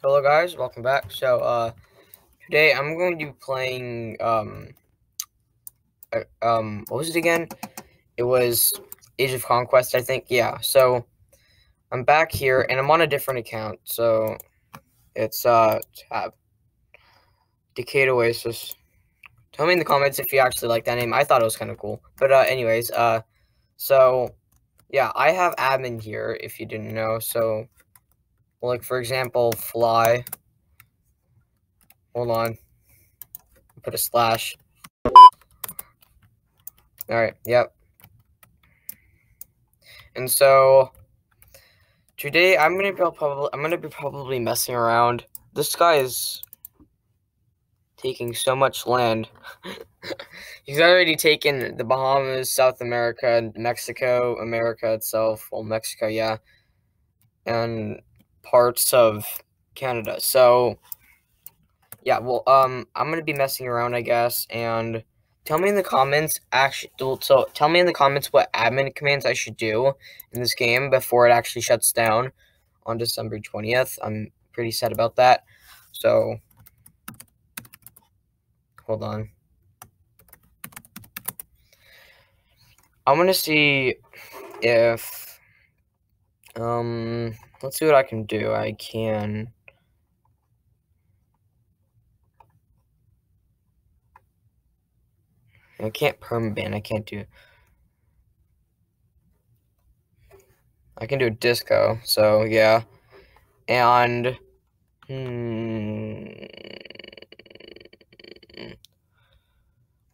Hello guys, welcome back. So uh today I'm going to be playing um uh, um what was it again? It was Age of Conquest, I think. Yeah. So I'm back here and I'm on a different account. So it's uh tab Decayed Oasis. Tell me in the comments if you actually like that name. I thought it was kind of cool. But uh anyways, uh so yeah, I have admin here if you didn't know. So like for example, fly Hold on. Put a slash. Alright, yep. And so today I'm gonna be probably I'm gonna be probably messing around. This guy is taking so much land. He's already taken the Bahamas, South America, Mexico, America itself. Well, Mexico, yeah. And parts of Canada. So yeah, well, um, I'm gonna be messing around, I guess, and tell me in the comments. Actually, so tell me in the comments what admin commands I should do in this game before it actually shuts down on December twentieth. I'm pretty sad about that. So, hold on. I'm gonna see if um. Let's see what I can do. I can. I can't permaban. I can't do. I can do disco. So yeah, and hmm,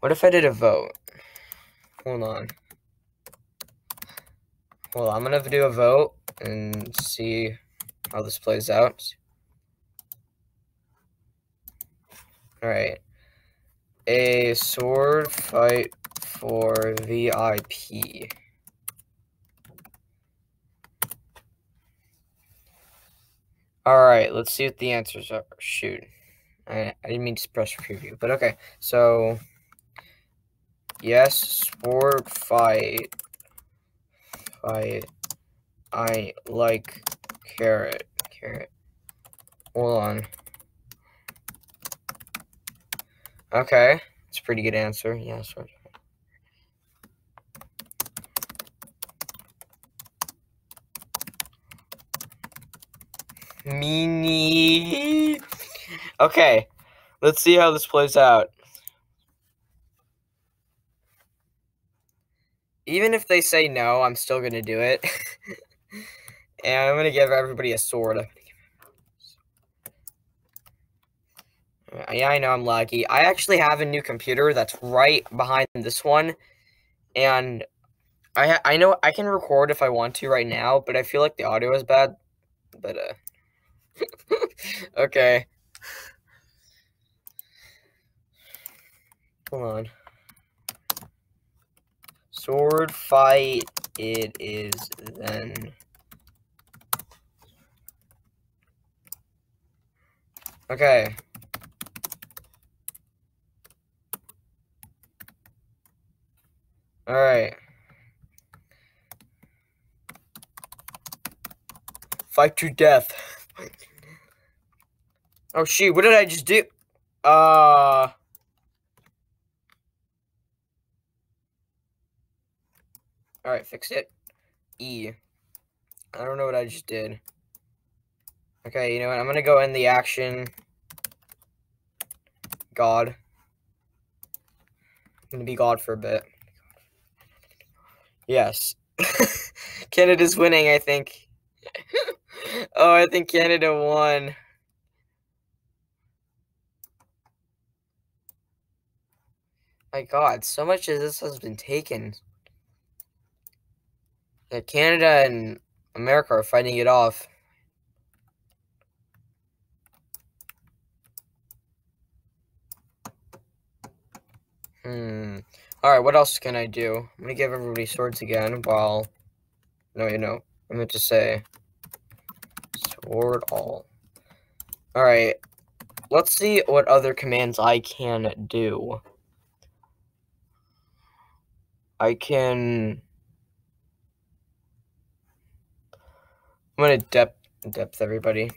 what if I did a vote? Hold on. Well, I'm gonna do a vote and see how this plays out. All right a sword fight for VIP. Alright, let's see what the answers are. Shoot. I, I didn't mean to press preview, but okay. So, yes, sword fight. Fight. I like carrot. Carrot. Hold on. Okay, it's a pretty good answer. Yeah, sort of. Okay, let's see how this plays out. Even if they say no, I'm still gonna do it. and I'm gonna give everybody a sword. Yeah, I know I'm lucky. I actually have a new computer that's right behind this one, and I I know I can record if I want to right now, but I feel like the audio is bad. But uh, okay. Hold on. Sword fight. It is then. Okay. All right. Fight to death. oh, shoot. What did I just do? Uh... Alright, fix it. E. I don't know what I just did. Okay, you know what? I'm gonna go in the action. God. I'm gonna be God for a bit. Yes. Canada's winning, I think. oh, I think Canada won. My god, so much of this has been taken. That Canada and America are fighting it off. Hmm. Alright, what else can I do? I'm gonna give everybody swords again while... No, you know, I meant to say... Sword all. Alright, let's see what other commands I can do. I can... I'm gonna depth, depth everybody.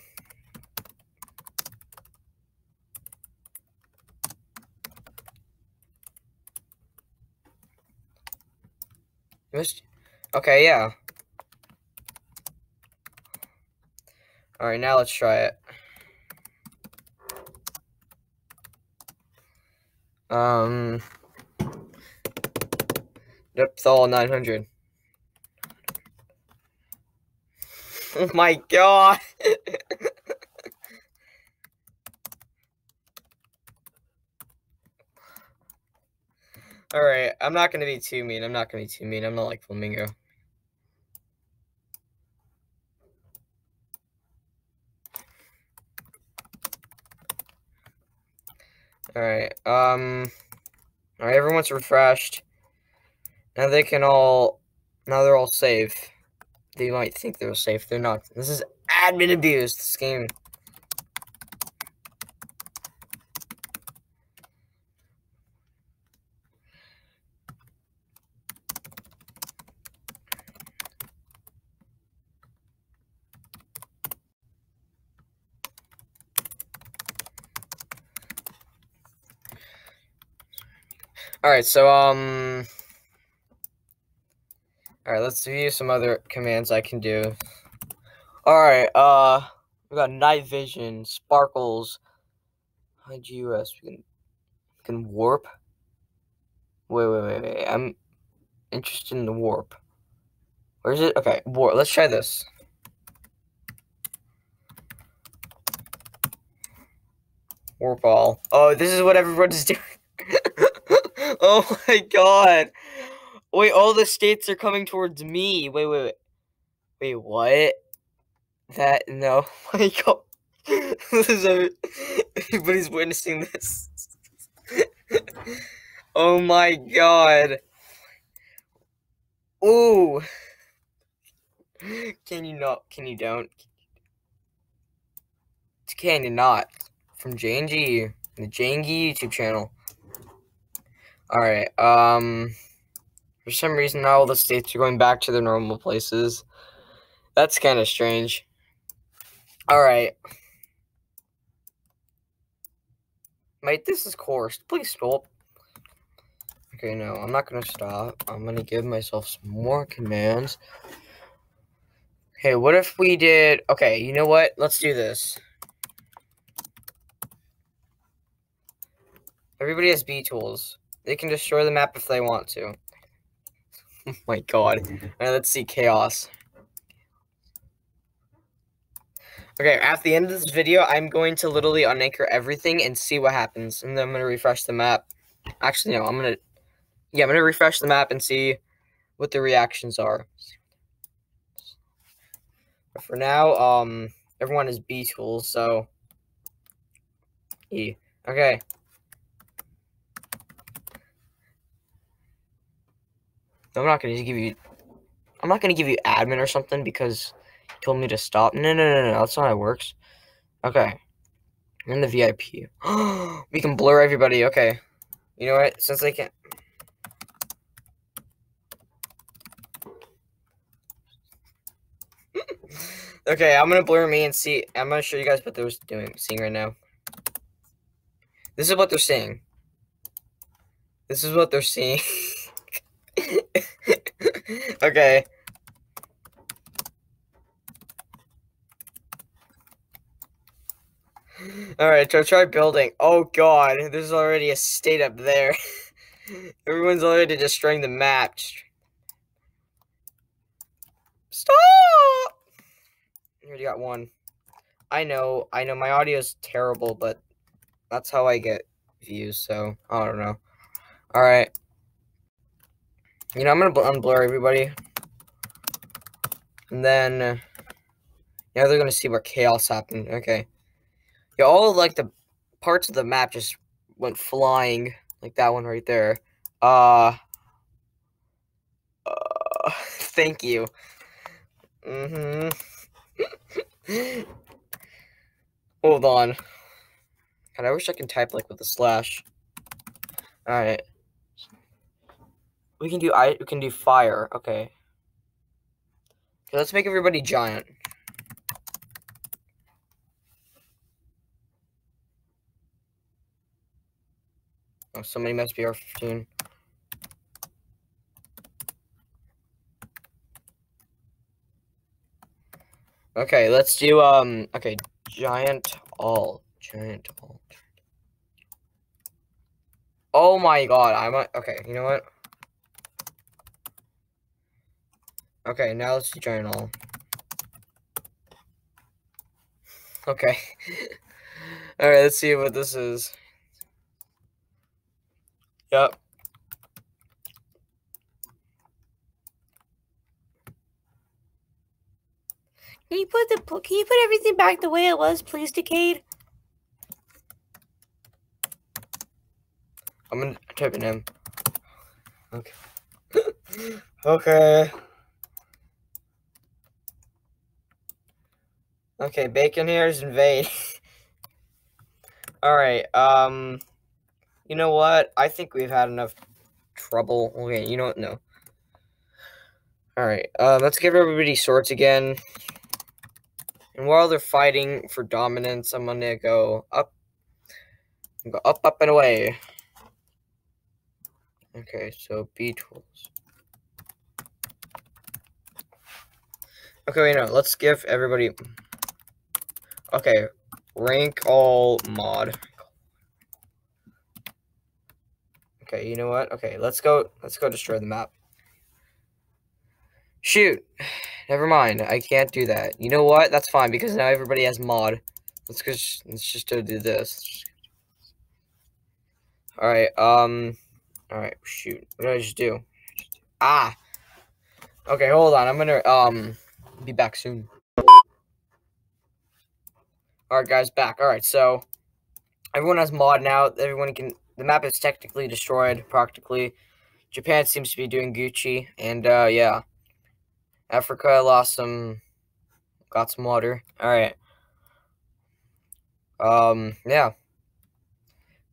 Okay, yeah. All right, now let's try it. Um. Yep, it's all 900. Oh my god! Alright, I'm not gonna be too mean. I'm not gonna be too mean. I'm not like Flamingo. Alright, um... Alright, everyone's refreshed. Now they can all... Now they're all safe. They might think they're safe. They're not. This is admin abuse, this game. Alright, so, um... Alright, let's view some other commands I can do. Alright, uh... We got night vision, sparkles, IGUS, we can, we can warp. Wait, wait, wait, wait, I'm interested in the warp. Where is it? Okay, warp, let's try this. Warp all. Oh, this is what everyone's doing. Oh my god. Wait, all the states are coming towards me. Wait, wait, wait. Wait, what? That, no. Oh my god. this is a, everybody's witnessing this. oh my god. Ooh. Can you not? Can you don't? Can you not? From JNG, the JNG YouTube channel. Alright, um... For some reason, now all the states are going back to their normal places. That's kind of strange. Alright. Mate, this is course. Please stop. Okay, no, I'm not gonna stop. I'm gonna give myself some more commands. Okay, what if we did... Okay, you know what? Let's do this. Everybody has B tools. They can destroy the map if they want to. oh my god. Alright, let's see chaos. Okay, at the end of this video, I'm going to literally unanchor everything and see what happens. And then I'm going to refresh the map. Actually, no, I'm going to... Yeah, I'm going to refresh the map and see what the reactions are. But for now, um, everyone is B tools, so... E. Okay. I'm not gonna give you. I'm not gonna give you admin or something because you told me to stop. No, no, no, no. That's not how it works. Okay. I'm in the VIP. we can blur everybody. Okay. You know what? Since I can't. okay, I'm gonna blur me and see. I'm gonna show you guys what they're doing, seeing right now. This is what they're seeing. This is what they're seeing. okay. Alright, so try building. Oh god, there's already a state up there. Everyone's already destroying the map. Stop! You already got one. I know, I know my audio is terrible, but that's how I get views, so I don't know. Alright. You know, I'm gonna unblur everybody. And then, now they're gonna see where chaos happened. Okay. Yeah, all like the parts of the map just went flying, like that one right there. Uh, uh thank you. Mm-hmm. Hold on. God, I wish I can type like with a slash. Alright. We can do I. We can do fire. Okay. okay let's make everybody giant. Oh, somebody must be R15. Okay, let's do, um, okay, giant all, giant all. Oh my god, I'm, a, okay, you know what? Okay, now let's do giant all. Okay. All right, let's see what this is. Yep. Can you put the can you put everything back the way it was, please, Decade? I'm gonna type in him. Okay. okay. Okay, bacon ears invade. Alright, um you know what? I think we've had enough trouble. Okay, you know what? No. Alright, uh, let's give everybody swords again. And while they're fighting for dominance, I'm gonna go up. Go up, up, and away. Okay, so B tools. Okay, wait, no, let's give everybody. Okay, rank all mod. Okay, you know what? Okay, let's go. Let's go destroy the map. Shoot. Never mind. I can't do that. You know what? That's fine because now everybody has mod. Let's just let's just do this. All right. Um. All right. Shoot. What did I just do? Ah. Okay. Hold on. I'm gonna um be back soon. All right, guys. Back. All right. So everyone has mod now. Everyone can. The map is technically destroyed, practically. Japan seems to be doing Gucci, and uh, yeah. Africa lost some, got some water. All right. Um, yeah.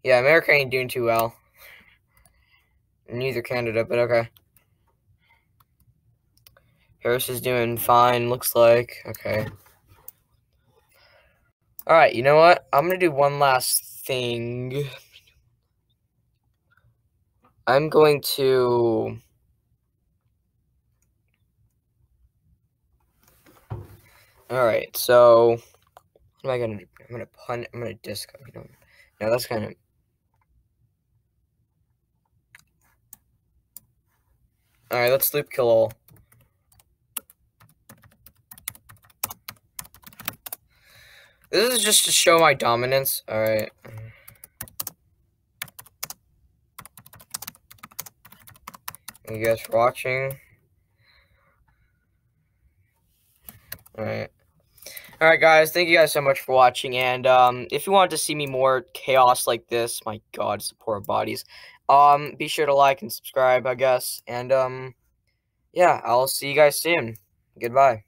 Yeah, America ain't doing too well. Neither Canada, but okay. Paris is doing fine, looks like. Okay. Alright, you know what? I'm gonna do one last thing. I'm going to All right, so what am I gonna do? I'm gonna pun. I'm gonna disco. You know, no, that's kind of. All right, let's loop kill all. This is just to show my dominance. All right. Thank you guys for watching. Alright. Alright, guys. Thank you guys so much for watching. And um, if you want to see me more chaos like this, my god, support bodies. Um, be sure to like and subscribe, I guess. And um, yeah, I'll see you guys soon. Goodbye.